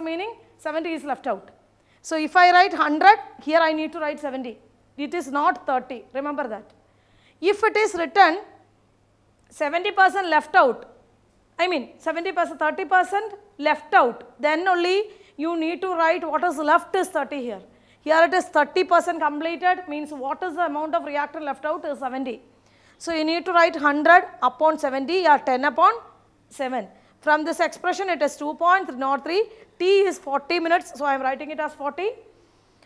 meaning 70 is left out. So if I write 100, here I need to write 70. It is not 30, remember that. If it is written 70% left out, I mean 70%, 30% left out, then only you need to write what is left is 30 here. Here it is 30% completed means what is the amount of reactor left out is 70. So you need to write 100 upon 70 or 10 upon 7. From this expression it is 2.03, t is 40 minutes, so I am writing it as 40.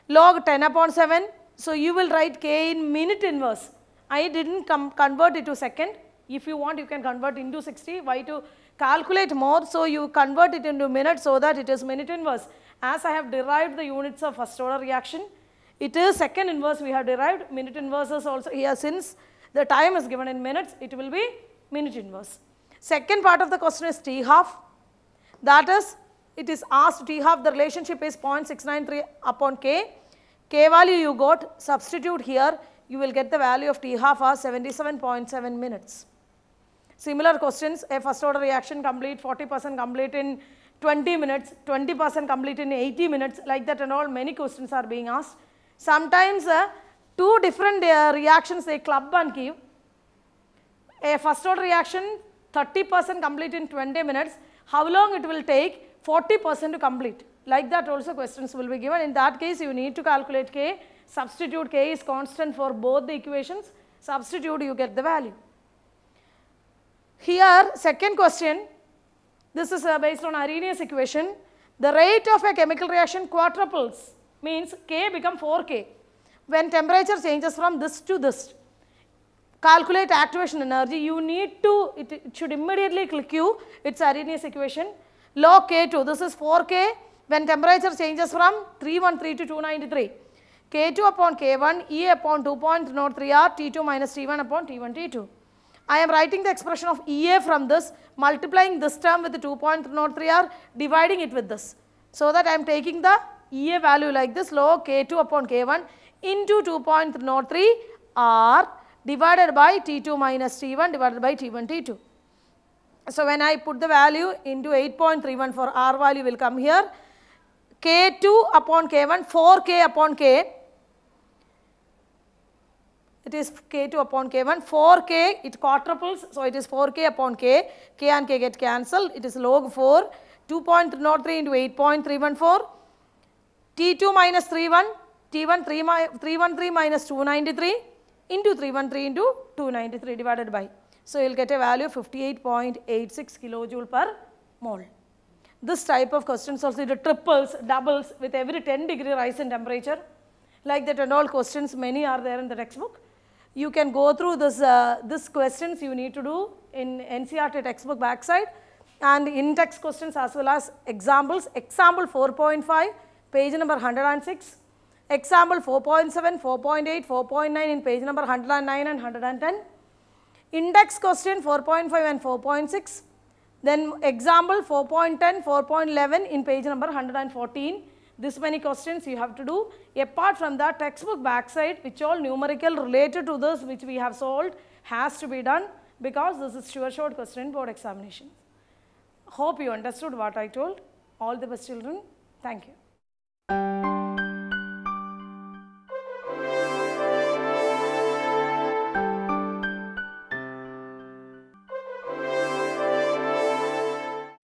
Log 10 upon 7, so you will write k in minute inverse. I did not convert it to second. If you want you can convert into 60. Why to calculate more? So you convert it into minutes so that it is minute inverse. As I have derived the units of first order reaction, it is second inverse we have derived. Minute inverse is also here since the time is given in minutes, it will be minute inverse. Second part of the question is T half. That is, it is asked T half, the relationship is 0.693 upon K. K value you got, substitute here, you will get the value of T half as 77.7 minutes. Similar questions, a first order reaction complete 40 percent complete in 20 minutes, 20 percent complete in 80 minutes like that and all many questions are being asked. Sometimes uh, two different uh, reactions they club and give. A first order reaction 30 percent complete in 20 minutes, how long it will take 40 percent to complete. Like that also questions will be given. In that case you need to calculate k, substitute k is constant for both the equations, substitute you get the value. Here second question, this is uh, based on Arrhenius equation. The rate of a chemical reaction quadruples means K become 4K when temperature changes from this to this. Calculate activation energy, you need to, it, it should immediately click you, it is Arrhenius equation. Log K2, this is 4K when temperature changes from 313 to 293. K2 upon K1, E upon 2.03 R, T2 minus T1 upon T1 T2. I am writing the expression of EA from this, multiplying this term with the 2.03 R, dividing it with this. So that I am taking the EA value like this, log K2 upon K1 into 2.03 R divided by T2 minus T1 divided by T1 T2. So when I put the value into 8.31 for R value will come here, K2 upon K1, 4K upon K, it is k2 upon k1 4k it quadruples so it is 4k upon k. K and k get cancelled it is log 4 2.03 into 8.314 t2 minus 31 t1 313 minus 293 into 313 into 293 divided by so you will get a value of 58.86 kilojoule per mole this type of questions also the triples doubles with every 10 degree rise in temperature like that and all questions many are there in the textbook you can go through this, uh, this questions you need to do in NCERT textbook backside and in text questions as well as examples. Example 4.5, page number 106. Example 4.7, 4.8, 4.9 in page number 109 and 110. Index question 4.5 and 4.6. Then example 4.10, 4.11 in page number 114 this many questions you have to do. Apart from that textbook backside which all numerical related to this which we have solved has to be done because this is sure short question board examination. Hope you understood what I told. All the best children. Thank you.